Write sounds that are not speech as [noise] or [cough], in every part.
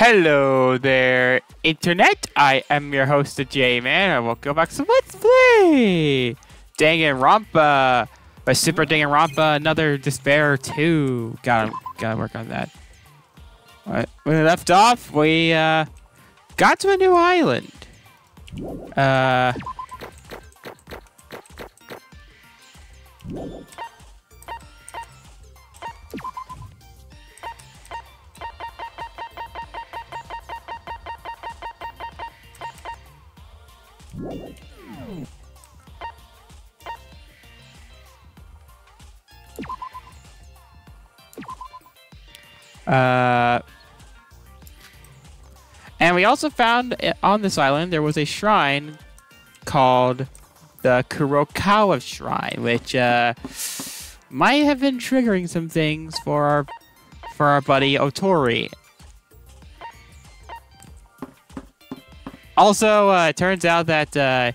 Hello there, Internet. I am your host, J-Man, and welcome back to Let's Play Danganronpa by Super Danganronpa, another Despair 2. Gotta, gotta work on that. Alright, when we left off, we, uh, got to a new island. Uh... Uh, and we also found uh, on this island there was a shrine called the Kurokawa Shrine, which uh, might have been triggering some things for our for our buddy Otori. Also, uh, it turns out that uh,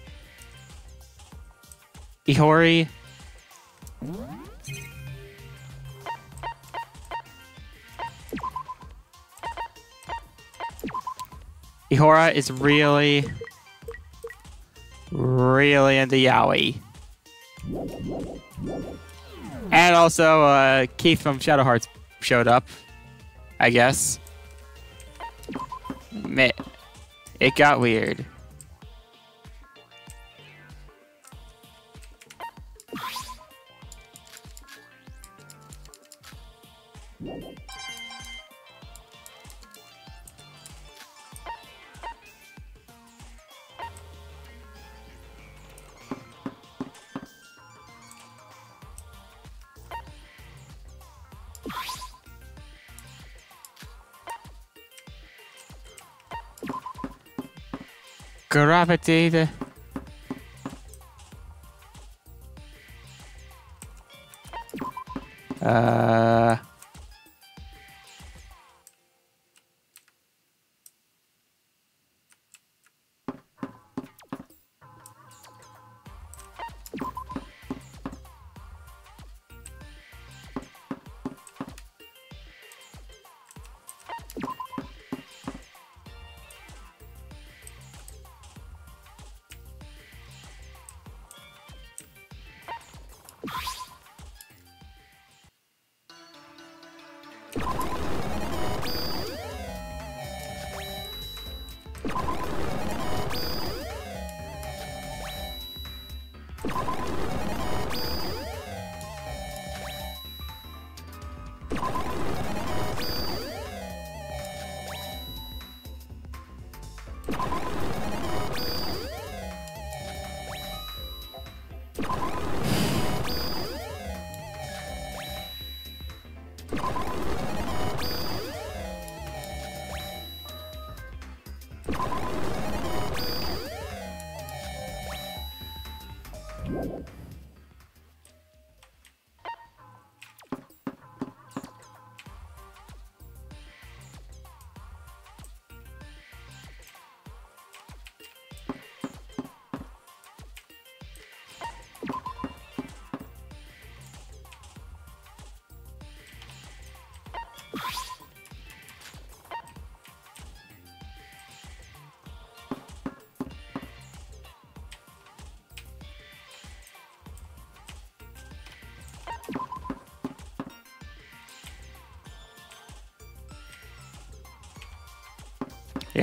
Ihori Ihora is really, really into yaoi. And also, uh, Keith from Shadow Hearts showed up, I guess. It got weird. Gravity. Uh.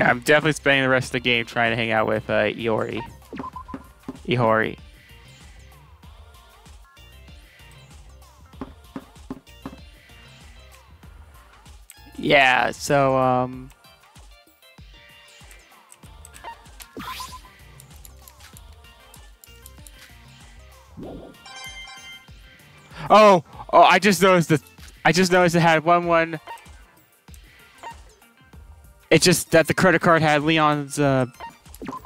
Yeah, I'm definitely spending the rest of the game trying to hang out with uh, Iori. Ihori. Yeah, so, um... Oh! Oh, I just noticed that... I just noticed it had one one... It's just that the credit card had Leon's uh,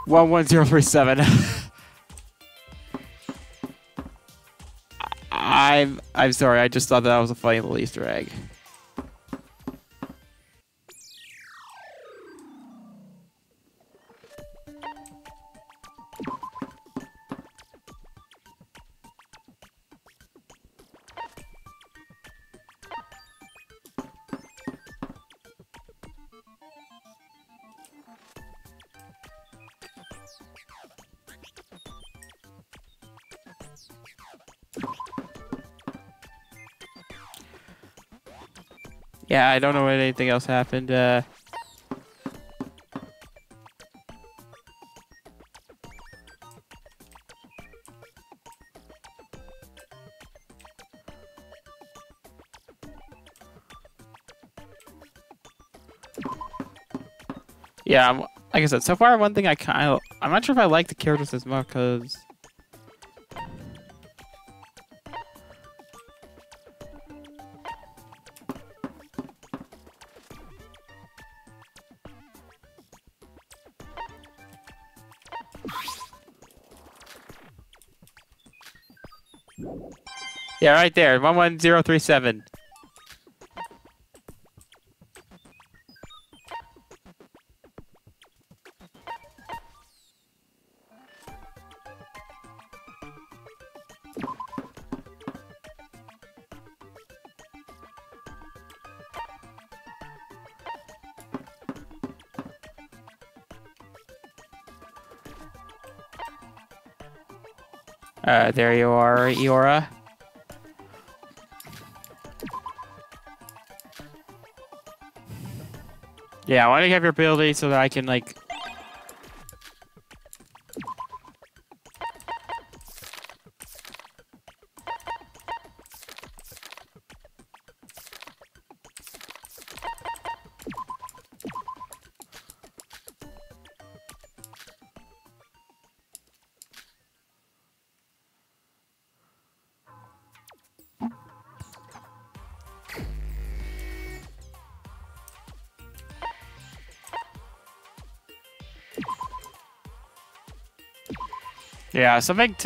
11037. [laughs] I'm I'm sorry. I just thought that was a funny little Easter egg. Yeah, I don't know what anything else happened. Uh, yeah, like I said, so far one thing I kind of I'm not sure if I like the characters as much because Yeah, right there. 11037. Uh, there you are, Eora. Yeah, I want to have your ability so that I can, like... Something...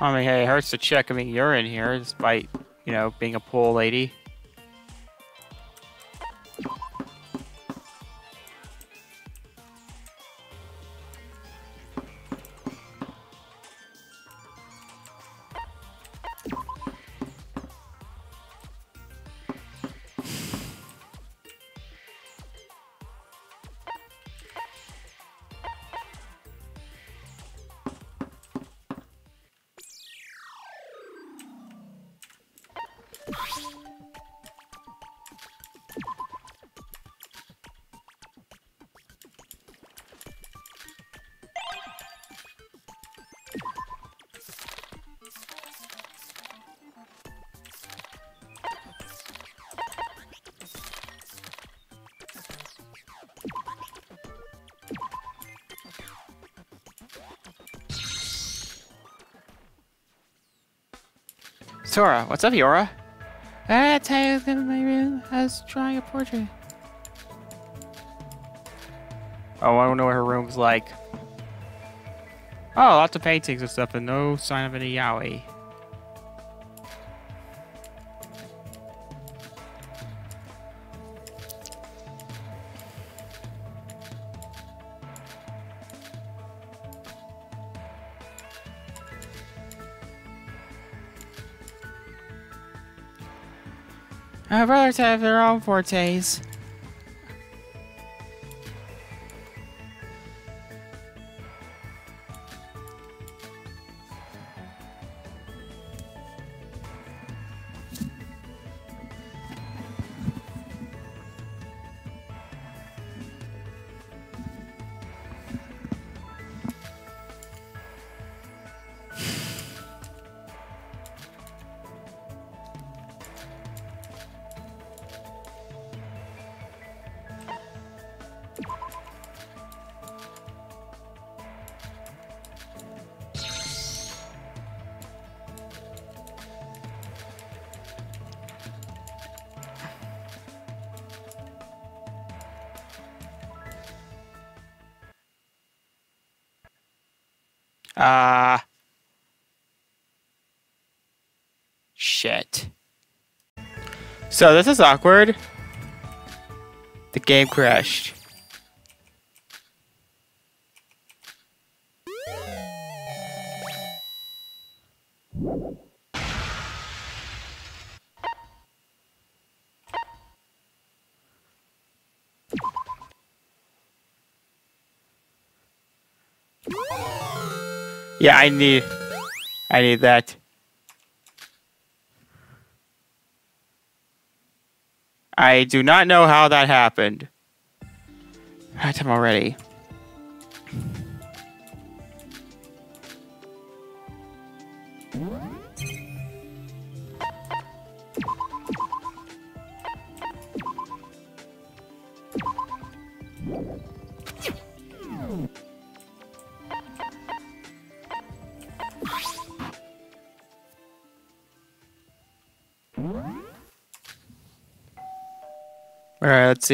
I mean, hey, it hurts to check. I mean, you're in here despite, you know, being a pool lady. Sora, what's up, Eora? That's how in my room. I was drawing a portrait. Oh, I don't know what her room's like. Oh, lots of paintings and stuff, and no sign of any yaoi. Brothers have their own fortes. Uh, shit. So this is awkward. The game crashed. Yeah, I need... I need that. I do not know how that happened. Right, I'm already.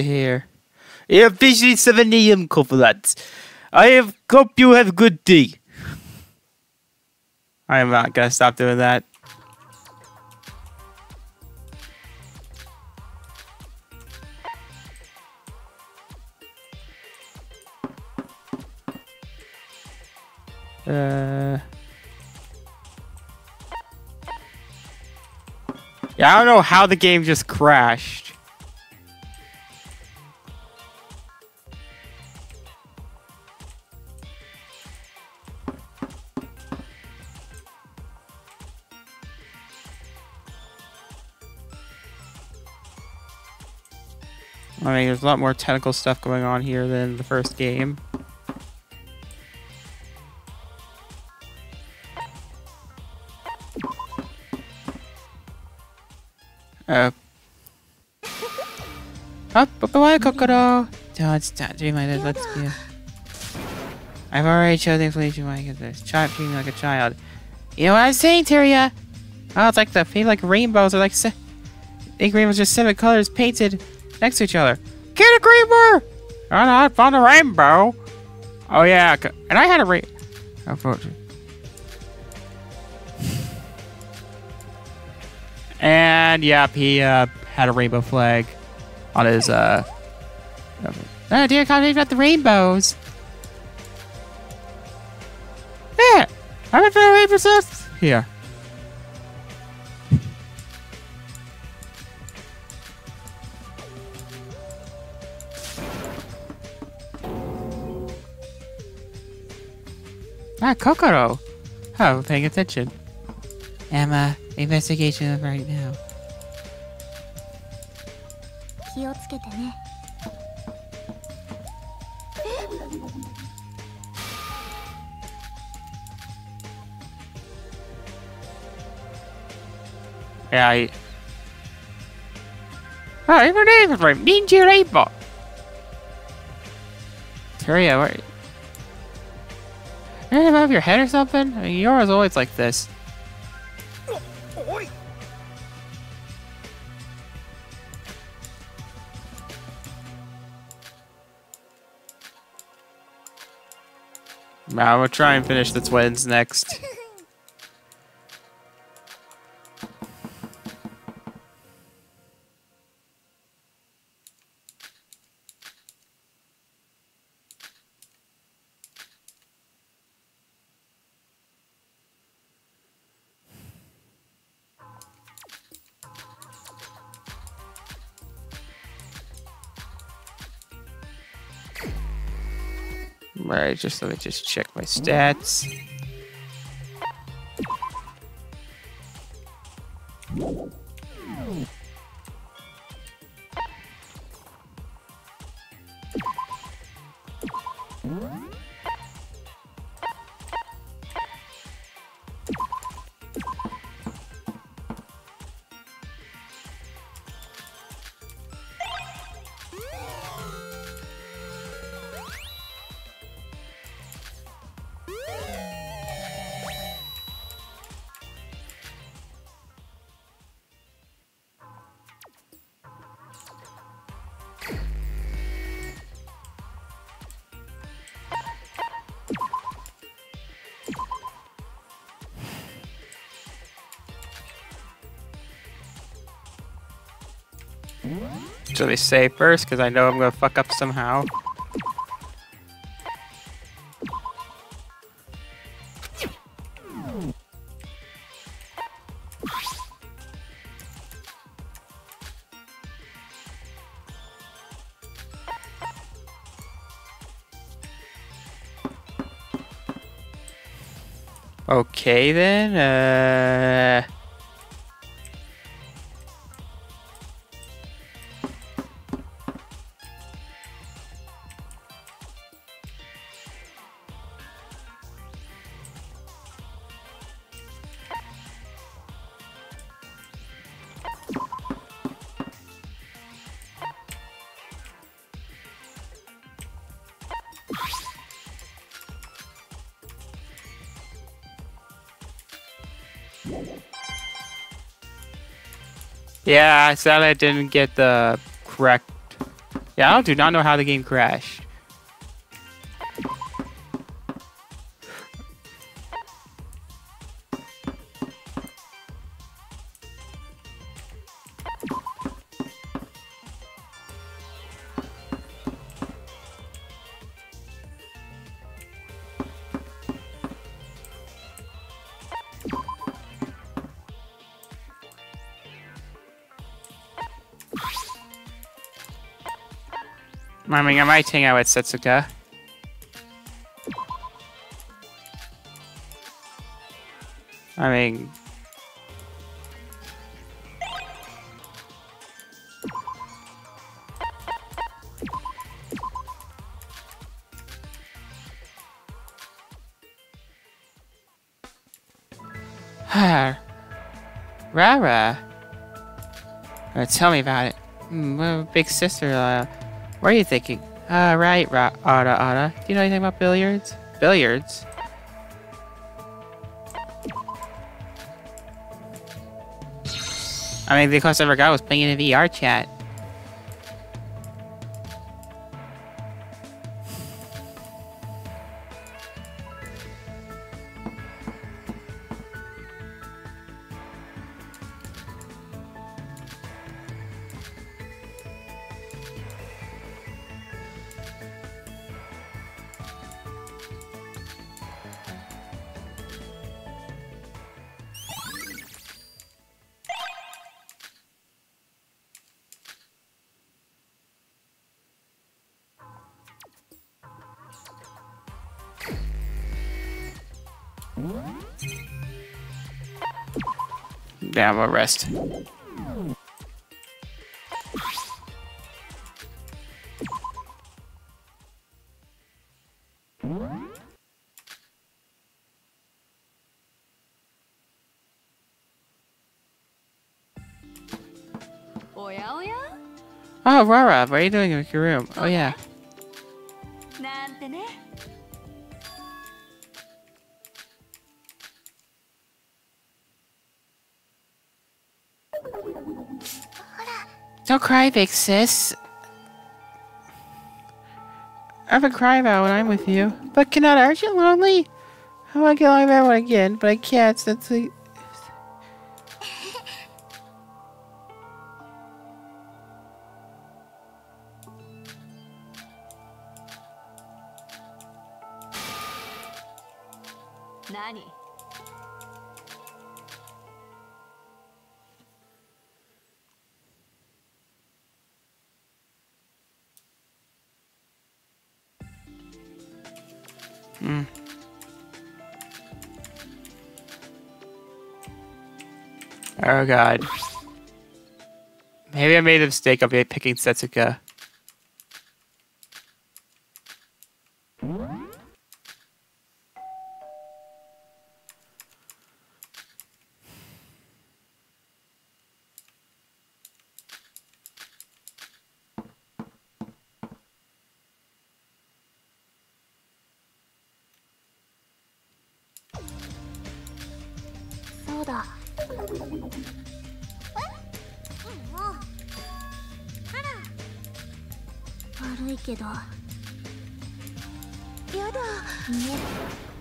Here. You have officially 7 a.m. covenant. I have hope you have a good day. I am not gonna stop doing that. Uh... Yeah, I don't know how the game just crashed. There's a lot more technical stuff going on here than the first game. Uh. Up, up, away! Don't stop let's. I've already chosen explanation why I get this. Child treating like a child. You know what I'm saying, Tyria? Oh, it's like the feel like rainbows are like se think rainbows just seven colors painted next to each other. Get a creeper! And I found a rainbow. Oh yeah, and I had a rain. And yep, he uh, had a rainbow flag on his uh. Oh dear God, got the rainbows. Yeah, I'm a rainbow here. Ah, Kokoro! Oh, paying attention. Emma, investigation right now. Yeah, I... Oh, your name is right. Ninja Rainbow. Tyria, where... Anything above your head or something? I mean, always like this. Nah, we'll try and finish the twins next. Just let me just check my stats. Should we say first? Because I know I'm gonna fuck up somehow. Okay then, uh... Yeah, I sadly I didn't get the correct... Yeah, I do not know how the game crashed. Mean, I might hang out with Setsuka. I mean... [sighs] Rara. Uh, tell me about it. Mm, big sister, uh, what are you thinking? Uh, right, Ra Ada. Do you know anything about billiards? Billiards? I mean, the closest I ever got was playing in a VR chat. Damn, I'll rest. Oh, Rara, what are you doing in your room? Oh, yeah. Don't cry, big sis. I haven't cried about when I'm with you. But cannot, aren't you lonely? I want to get along with everyone again, but I can't since the... Oh god. Maybe I made a mistake of picking Setsuka. Time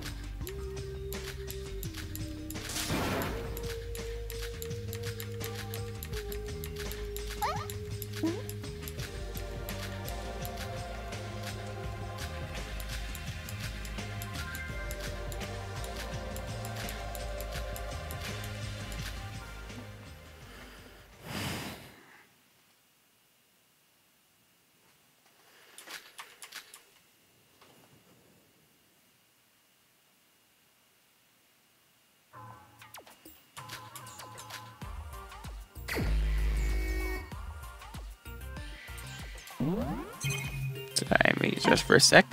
me just for a sec.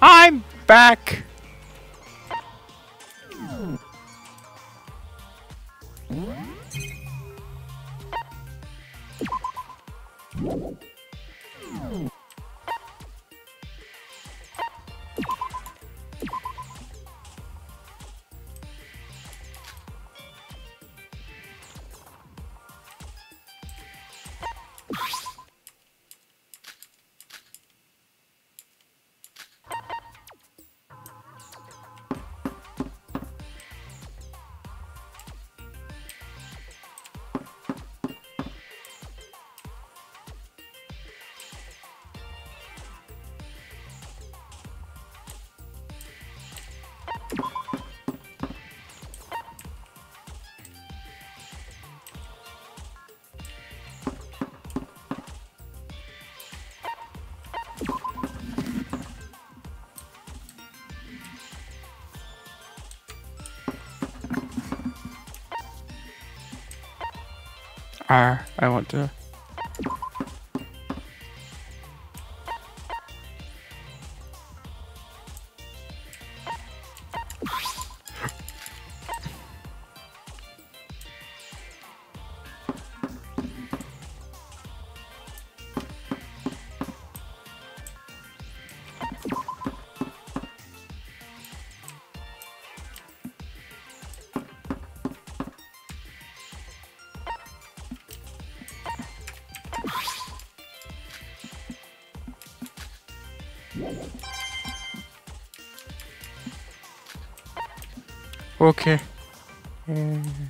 I'm back. R. I want to. Okay. Hey. Eh.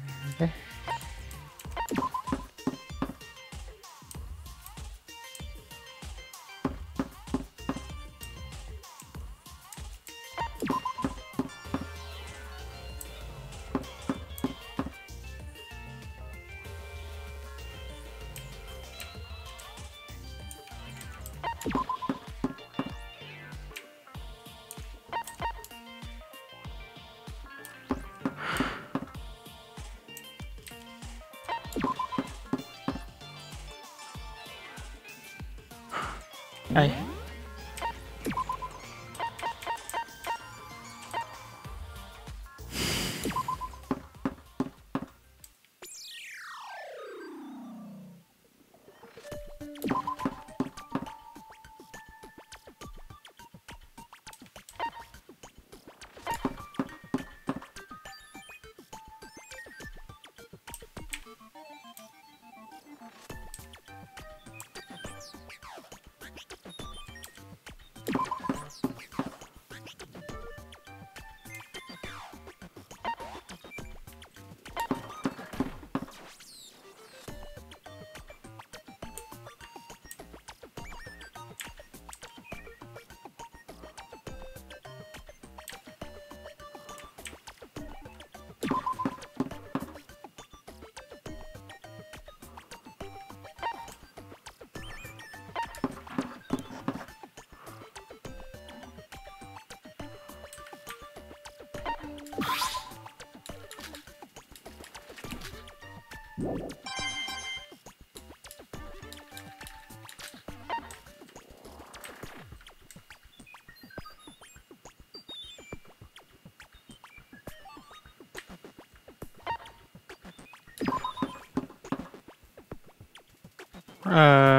Uh.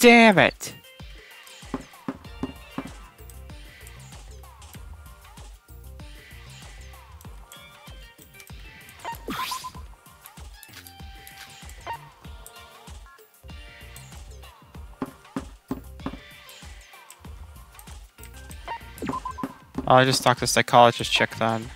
Damn it! Oh, I just talked to psychologist chick then.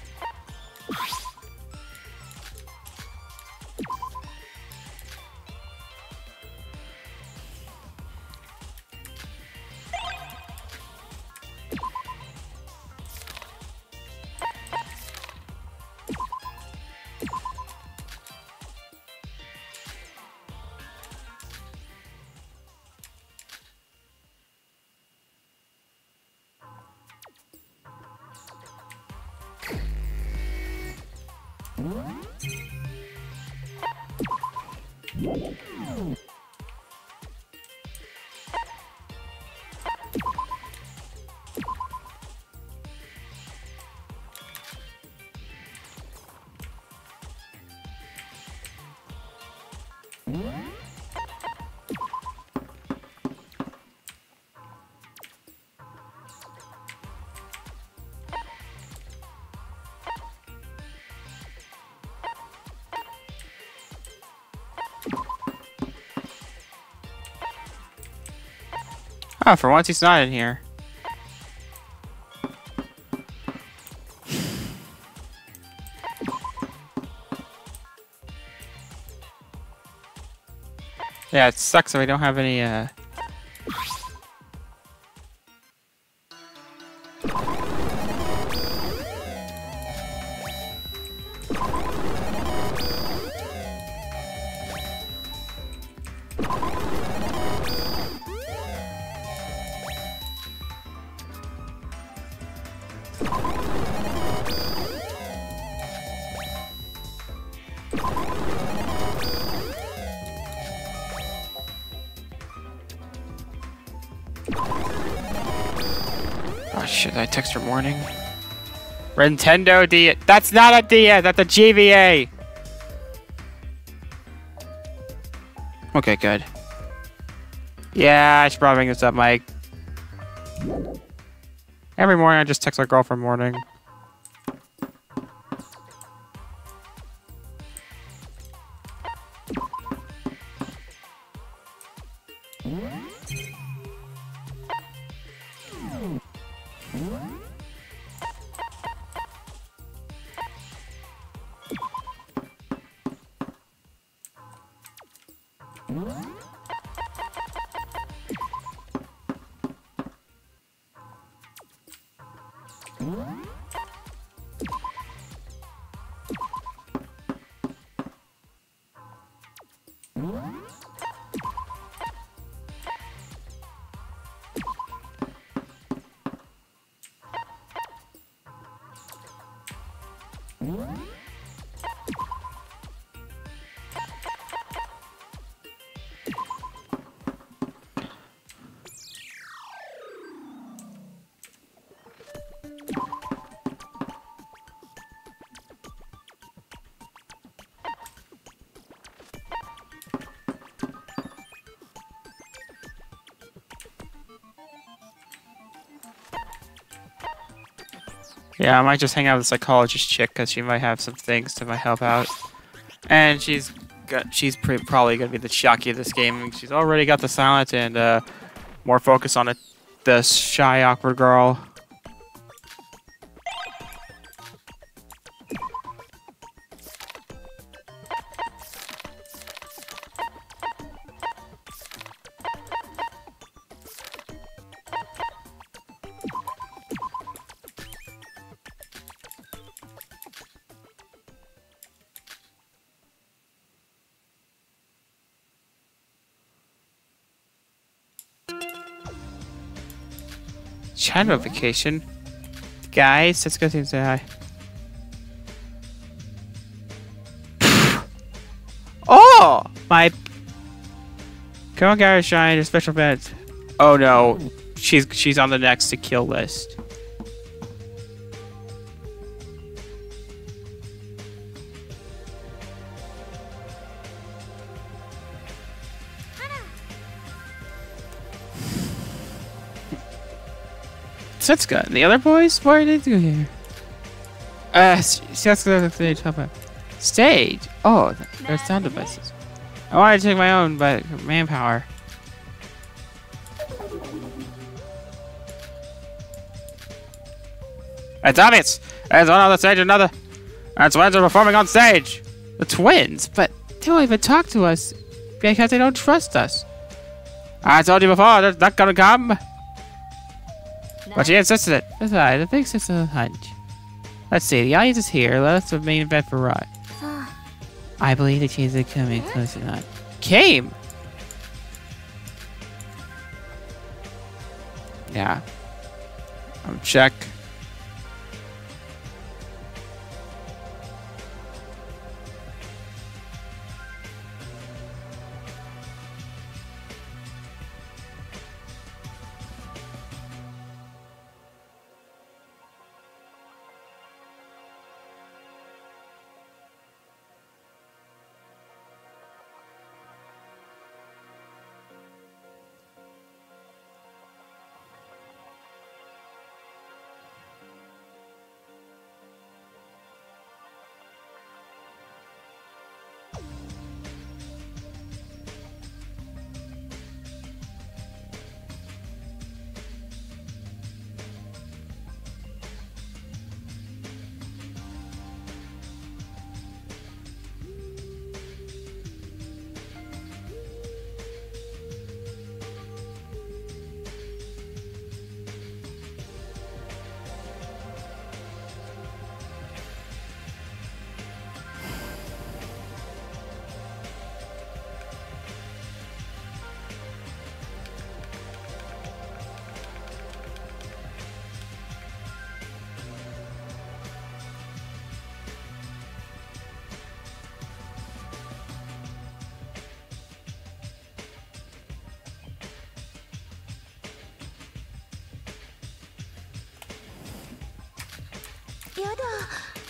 Oh, for once he's not in here. [sighs] Yeah, it sucks that we don't have any, uh... Shit, text her morning. Nintendo D. That's not a DS, that's a GVA. Okay, good. Yeah, I should probably bring this up, Mike. Every morning I just text my girlfriend morning. Yeah, I might just hang out with the psychologist chick because she might have some things that might help out. And she's got, she's probably gonna be the Shocky of this game. She's already got the silent and uh, more focus on it, the shy, awkward girl. Chat notification. Guys, let's go say [laughs] hi. oh! My... Come on, guys, shine a special event. Oh no, she's she's on the next to kill list. Setsuka and the other boys? What are they doing here? Uh, Setsuka stage, help out. Stage? Oh, there's sound devices. I wanted to take my own, but manpower. It's obvious. There's one on the stage, another. Our twins are performing on stage. The twins? But they won't even talk to us because they don't trust us. I told you before, they're not gonna come. But she insisted it. Besides, the big sister of hunch. Let's see, the audience is here. Let us the main event for Rod. I believe the chains are coming close enough. Came! Yeah. I'm check.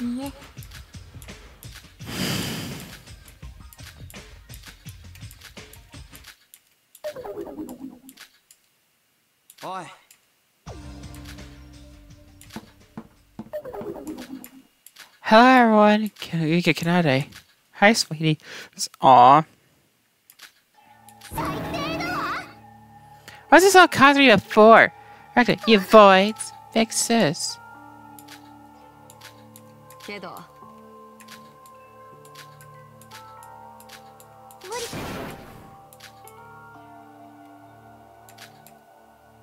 見え おい Hello, everyone. Yuka Kanade. Hi, sweetie. Aw. What's this all causing me for? Rector, you voids. Big sis. けど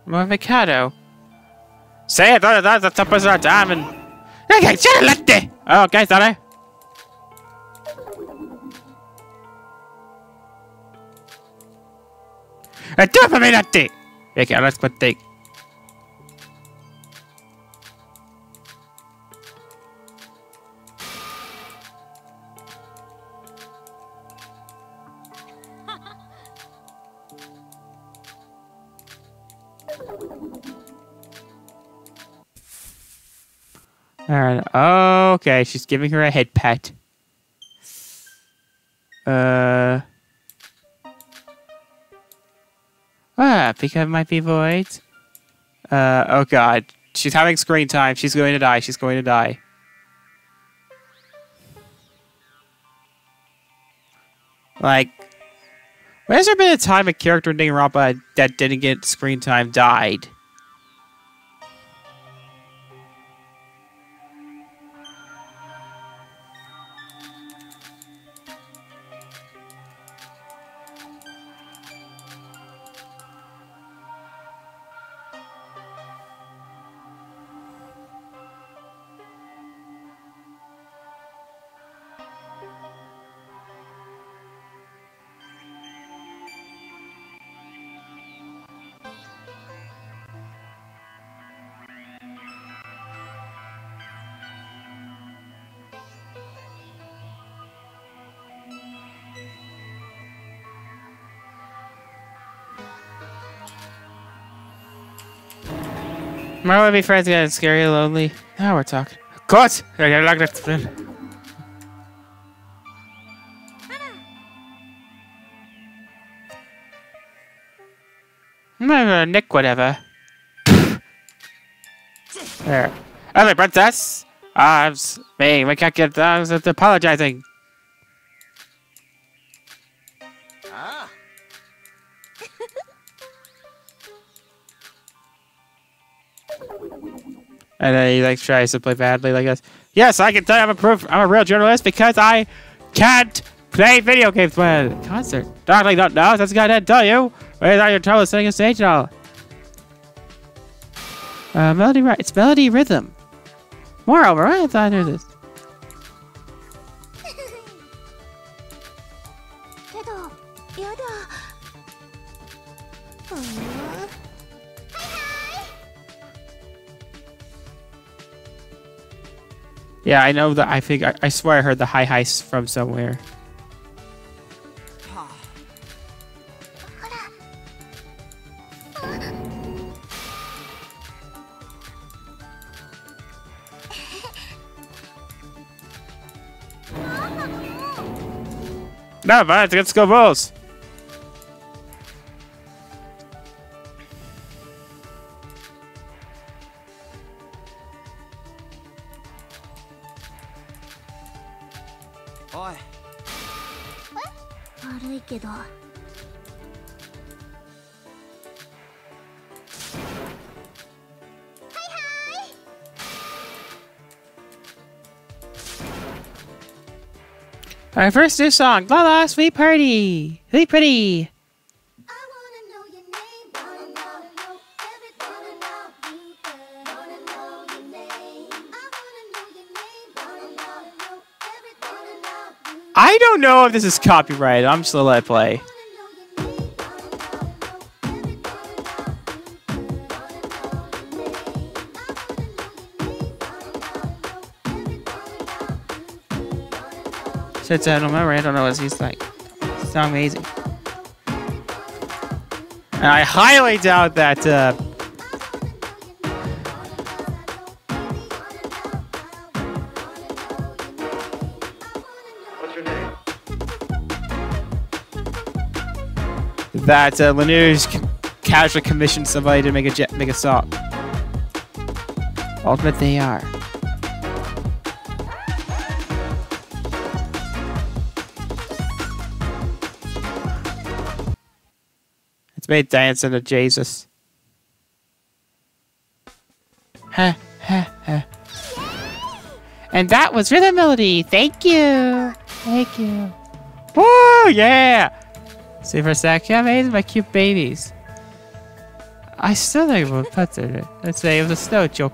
Avocado. Say it, that, that, that's a bizarre diamond. Okay, shut let it. Oh, okay, sorry. I don't dopamine update. Okay, let's go take. Let's. Alright, okay, she's giving her a head pat. Uh... Ah, it might be voids. Uh, oh god. She's having screen time. She's going to die. She's going to die. Like, when has there been a time a character named Rampa that didn't get screen time died? My would be friends getting scary lonely. Now we're talking. Course! I gotta lock that friend. Nick, whatever. there. Other princess! I'm me. We can't get. I was apologizing. And then he like tries to play badly like this. Yes, I can tell you I'm a proof I'm a real journalist because I can't play video games well. Concert. Darkly don't know, that's the guy that tell you. Where's all your trouble setting a stage and all? Uh, melody right it's melody rhythm. Moreover, I thought I knew this. Yeah, I know that I think I, I swear I heard the high heist from somewhere. はあ No, but let's go Bulls. Our first new song, La La Sweet Party. Sweet Pretty. I wanna know your name, wanna know, know everything about you, girl. Wanna know your name. I wanna know your name, wanna know, know everything about you. I don't know if this is copyrighted. I'm just gonna let it play. Since I don't remember, I don't know. It's just like, it's not amazing. And I highly doubt that. Uh, that uh, Lanier's casually commissioned somebody to make a jet, make a song. Ultimate they are. It's made dance into Jesus. Ha ha ha. And that was Rhythm Melody. Thank you. Thank you. Woo, yeah. See for a sec. Yeah, made my cute babies. I still think we'll put it. Let's say it was a snow joke.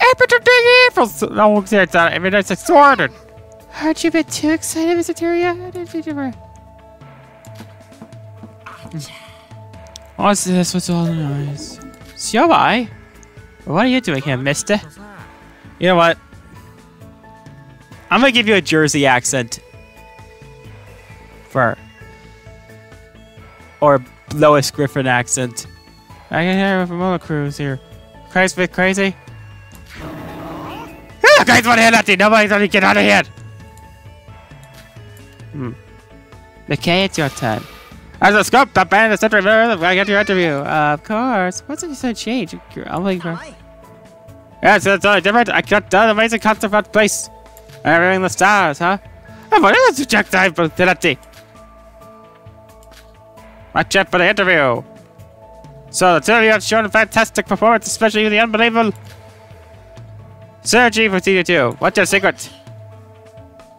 Eh, Aperture Big April! No one's there. It's not. I mean, it's like sorted. Aren't you a bit too excited, Mr. Tyria? I didn't think you were. What's this? What's all the noise? So I. What are you doing here, mister? You know what? I'm gonna give you a Jersey accent. For. Or Lois Griffin accent. I can hear him from Mola Cruz here. Christ bit crazy. Ah, guys want to head at you. Nobody's gonna get out of here. Hmm. Okay, it's your turn. As a scope, the band mirror. I get your interview. Uh, of course. What's it you so change? I'm like, yes, it's totally different. I got the amazing concert about place. Everything the stars, huh? This check time for Trinity? Watch out for the interview. So the two of you have shown a fantastic performance, especially with the unbelievable G for Season 2. What's your secret?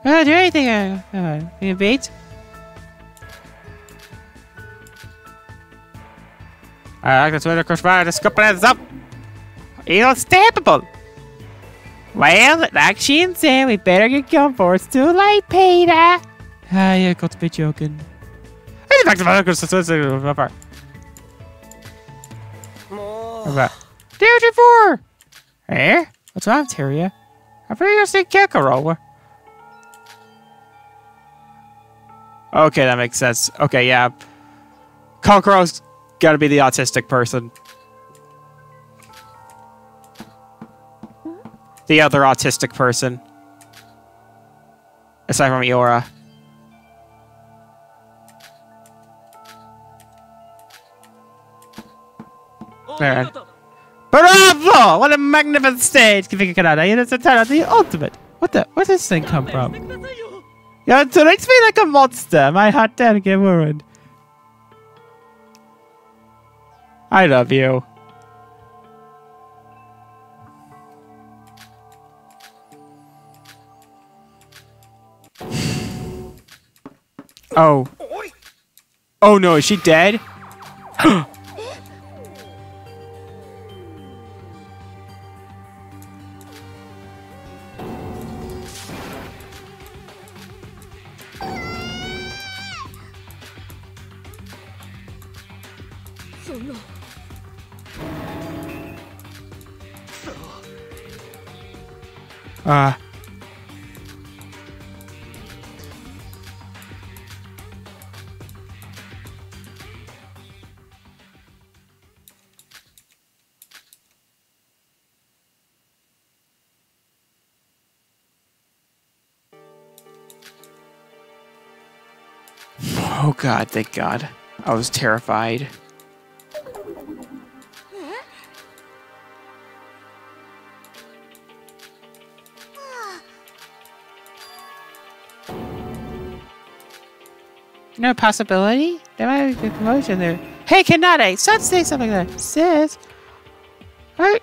I don't do anything. Uh, uh, you beat? I like the Twitter crush fire. The scope hands up. Unstoppable. Well, like Sheen said, we better get going for it's too late, Peter. Ah, yeah, got to be joking. Hey, back to my so- About Duty four. Eh? What's wrong, Tyria? I feel you see Kekaro. Okay, that makes sense. Okay, yeah. Kokoro's gotta be the autistic person. The other autistic person. Aside from Iora. There. Bravo! What a magnificent stage! Kanada, it is the ultimate. What the? Where does this thing come from? Yeah, it me like a monster. My heart did get ruined. I love you. [sighs] Oh. Oh no, is she dead? [gasps] [gasps] [gasps] Uh. Oh god, thank god. I was terrified. No possibility? There might be a promotion there. Hey, Kanade, stop saying something like that. Sis. I,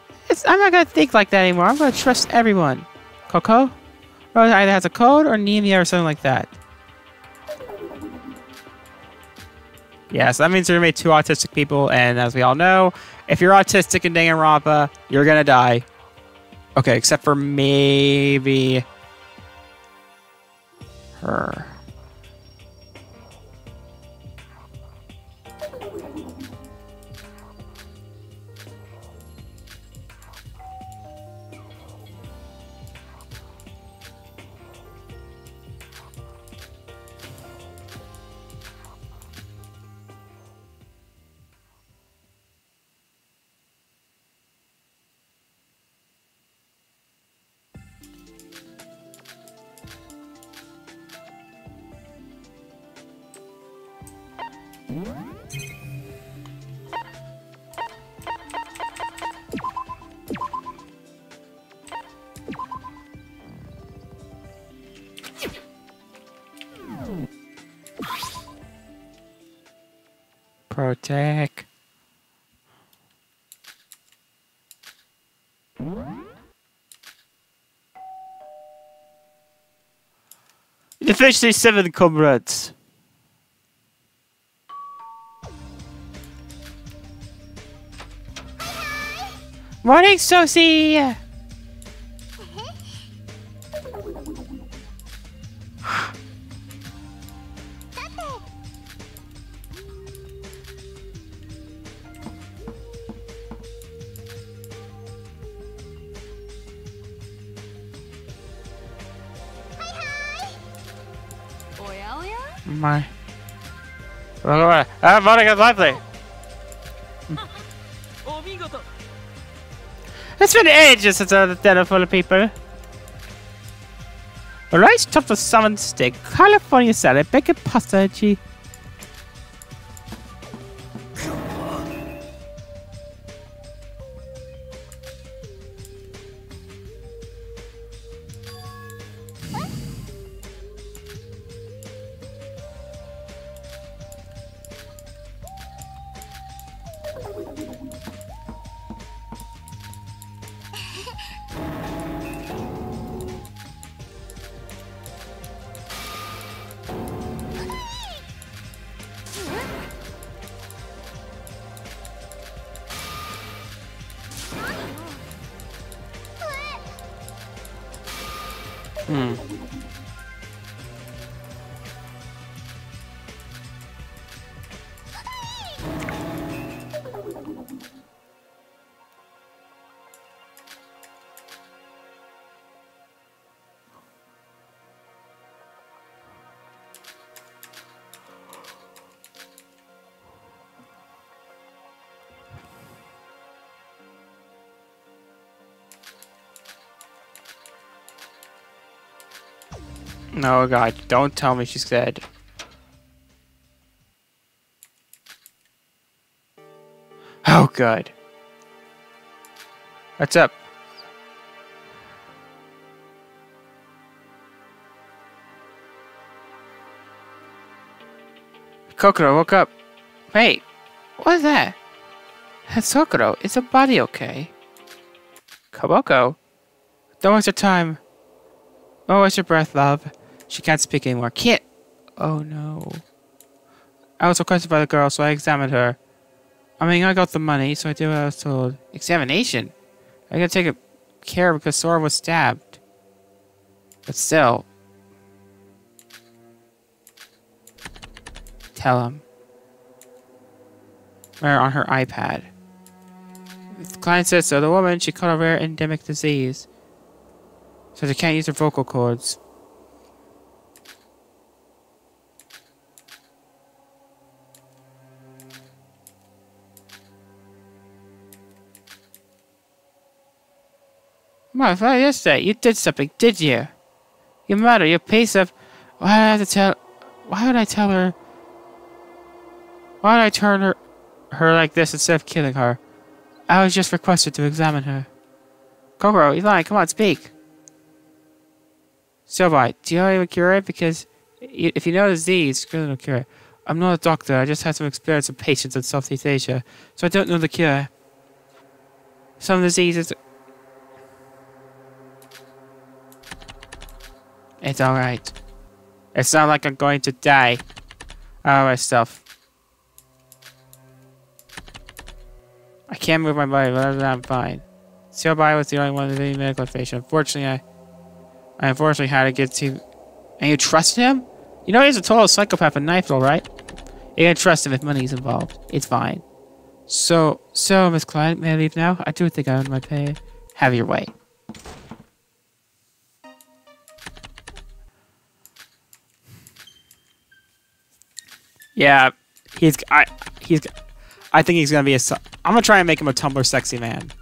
I'm not gonna think like that anymore. I'm gonna trust everyone. Coco? Rose either has a code or anemia or something like that. Yeah, so that means there may be two autistic people, and as we all know, if you're autistic in Danganronpa, you're gonna die. Okay, except for maybe her. Deficiency 7 comrades. Morning, Sosie! Run away. Ah, Monica's [laughs] lively. it's been ages since I had a dinner full of people. Rice topped with salmon steak, California salad, bacon pasta, cheese. No, God, don't tell me she's dead. Oh, god. What's up? Kokoro, woke up. Wait, what is that? That's Kokoro. Is her body okay? Kaboko? Don't waste your time. Oh, waste your breath, love. She can't speak anymore. Can't. Oh no. I was requested by the girl, so I examined her. I mean, I got the money, so I did what I was told. Examination? I gotta take care because Sora was stabbed. But still. Tell him. Or on her iPad. The client said so. The woman, she caught a rare endemic disease. So she can't use her vocal cords. My father yesterday, you did something, did you? Your mother, your piece of why did I have to tell why would I tell her why did I turn her her like this instead of killing her? I was just requested to examine her. Kokoro, lying, come on, speak. So what? Do you know to cure it? Because if you know the disease, you don't cure it. I'm not a doctor. I just had some experience with patients in Southeast Asia, so I don't know the cure. Some diseases. It's all right. It's not like I'm going to die. All my stuff. I can't move my body, but I'm fine. Siobai was the only one with any medical information. Unfortunately, I I unfortunately had to get to. And you trust him? You know he's a total psychopath and knife, all right? You can trust him if money's involved. It's fine. So, so, Miss Klein, may I leave now? I do think I earned my pay. Have your way. Yeah, he's. I. He's. I think he's gonna be a. I'm gonna try and make him a Tumblr sexy man.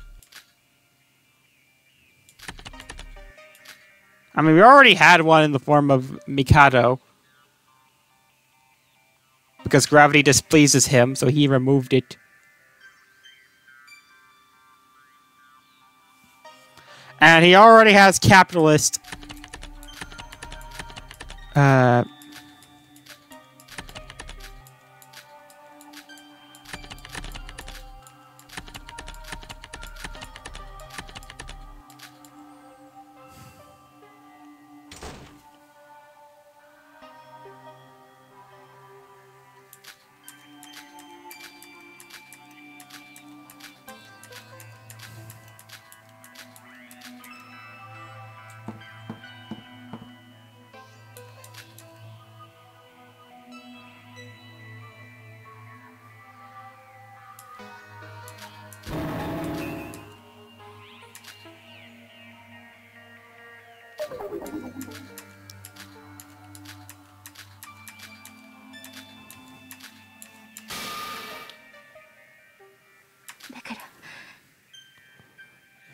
I mean, we already had one in the form of Mikado. Because gravity displeases him, so he removed it. And he already has capitalist. Uh.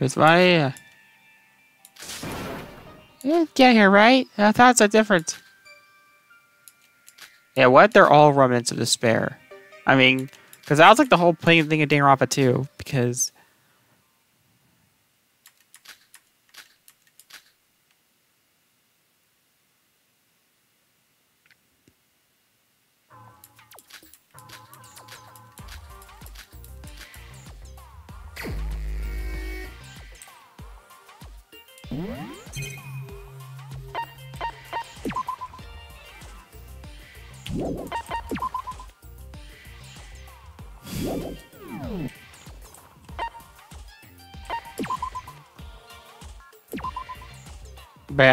Here's my. Uh... Yeah, get here, right? I thought so different. Yeah, what? They're all remnants of despair. I mean, because that was like the whole playing thing of Danganronpa too. Because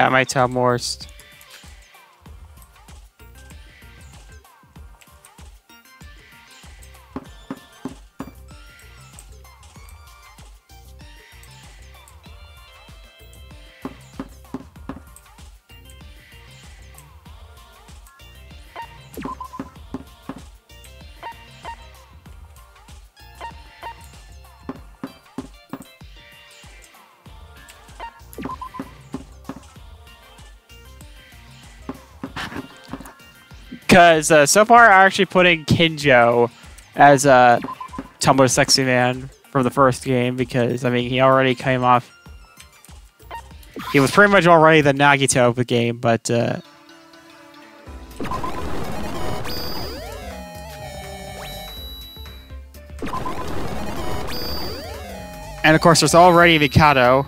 Yeah, I tell Morst. Because uh, so far, I'm actually putting Kinjo as a Tumblr sexy man from the first game because I mean he already came off. He was pretty much already the Nagito of the game, but uh, and of course there's already Mikado.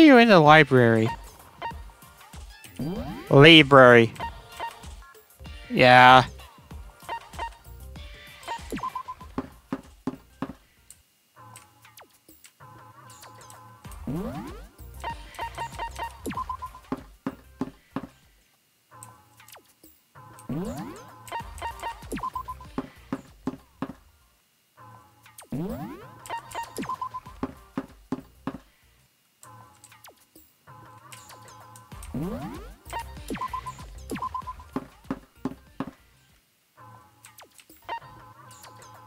Are you in the library? Library. Yeah.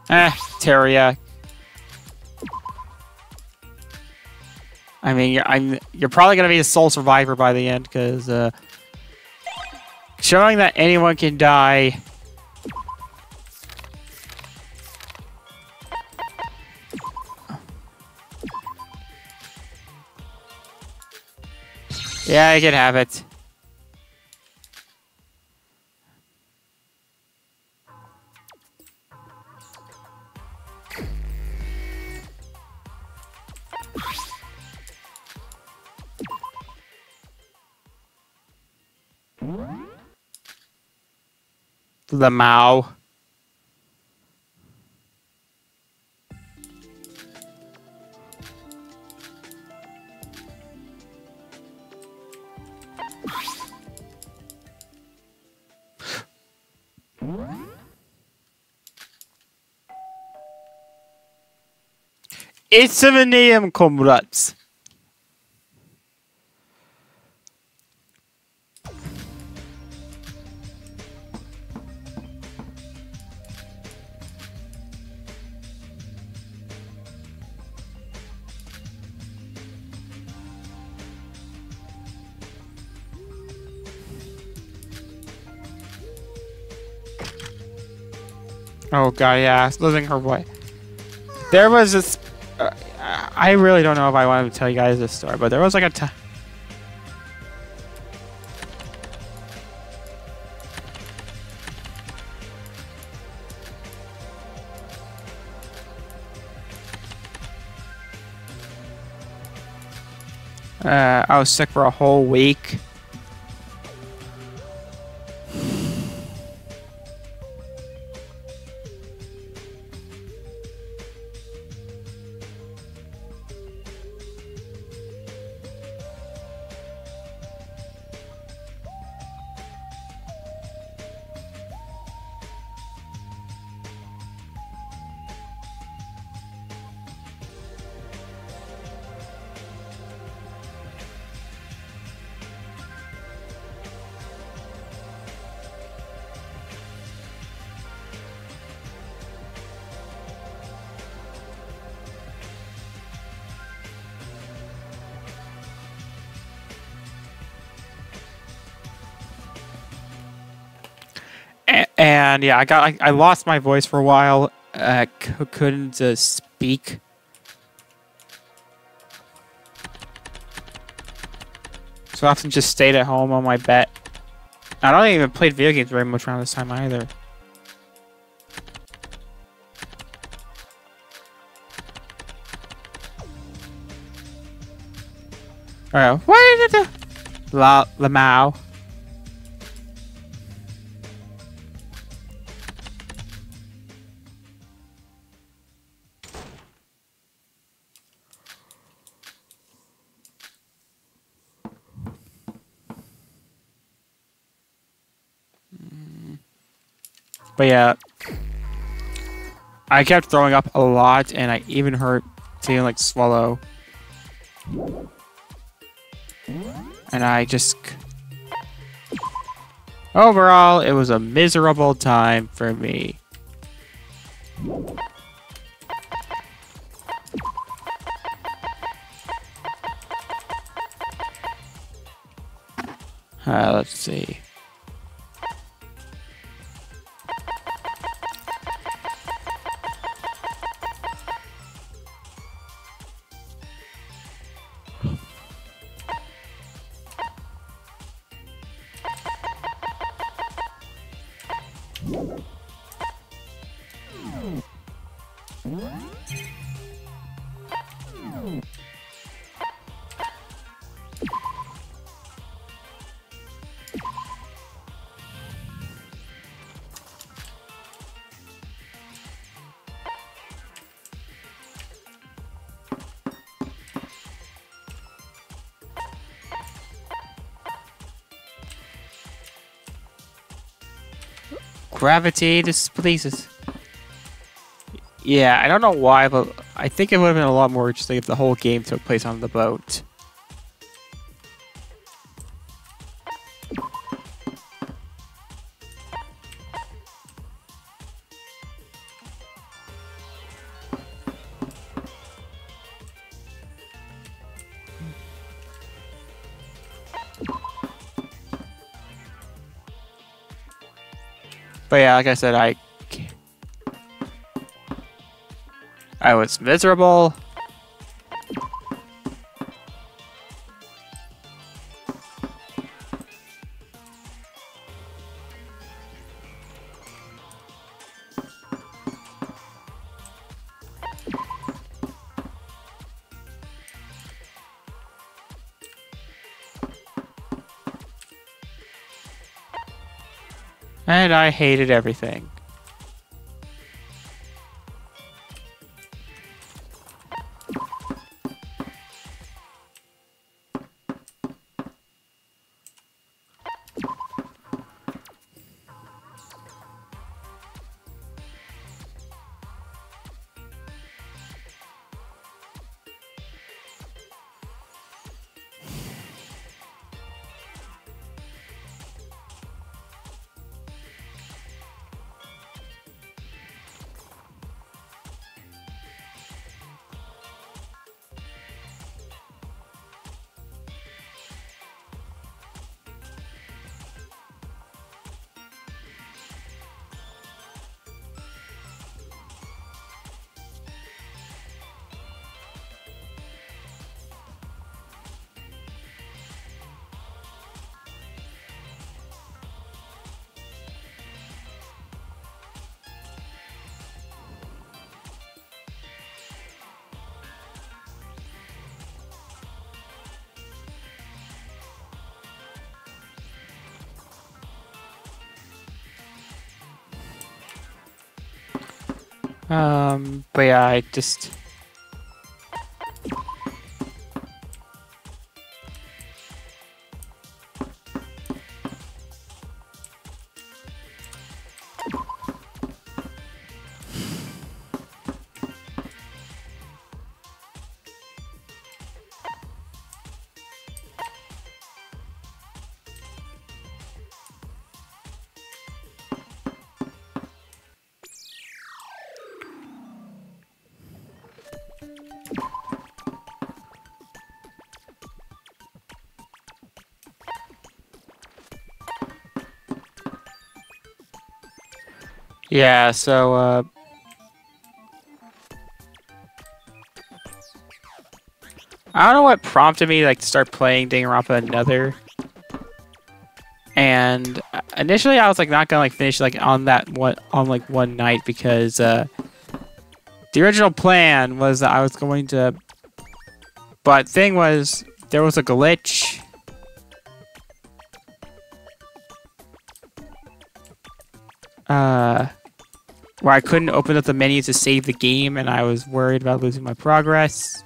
Eh, Teria. I mean, you're, I'm you're probably gonna be a sole survivor by the end because uh, showing that anyone can die. Yeah, I can have it. The Mao. It's 7 a.m. comrades. Oh god, yeah, it's losing her boy. There was this. Uh, I really don't know if I wanted to tell you guys this story, but there was like a time. Uh, I was sick for a whole week. And yeah, I got I, I lost my voice for a while. I c- couldn't uh, speak. So I often just stayed at home on my bed. I don't even play video games very much around this time either. Alright, what did? La Lamau. But yeah, I kept throwing up a lot, and I even hurt feeling like swallow. And I just. Overall, it was a miserable time for me. Uh, let's see. Gravity displeases. Yeah, I don't know why, but I think it would have been a lot more interesting if the whole game took place on the boat. But yeah, like I said, I I was miserable. And I hated everything. Um, but yeah, I just. Yeah, so uh I don't know what prompted me like to start playing Danganronpa another. And uh, initially I was like not gonna like finish like on that one on like one night because uh the original plan was that I was going to but thing was there was a glitch where I couldn't open up the menu to save the game and I was worried about losing my progress.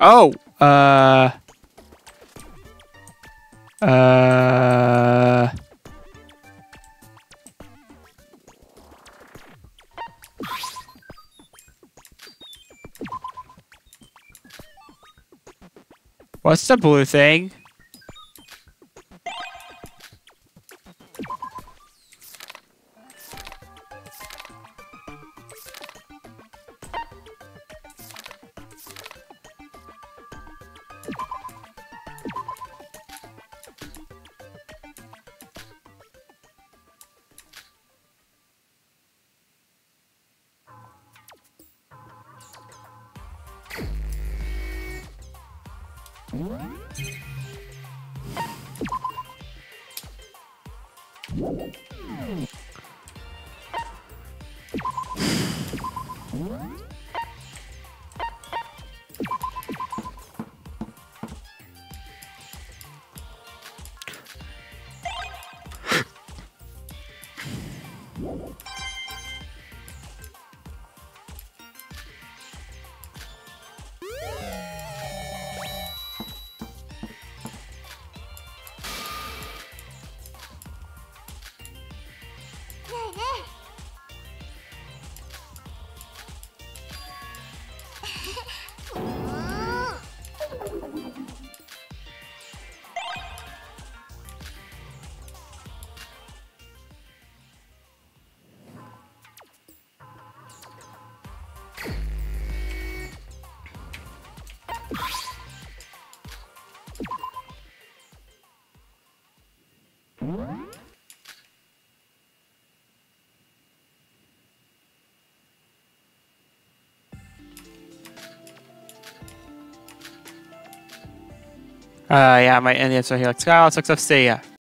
Oh, uh uh What's the blue thing? Uh, yeah, my and the answer here like Skylar sucks up. Ya.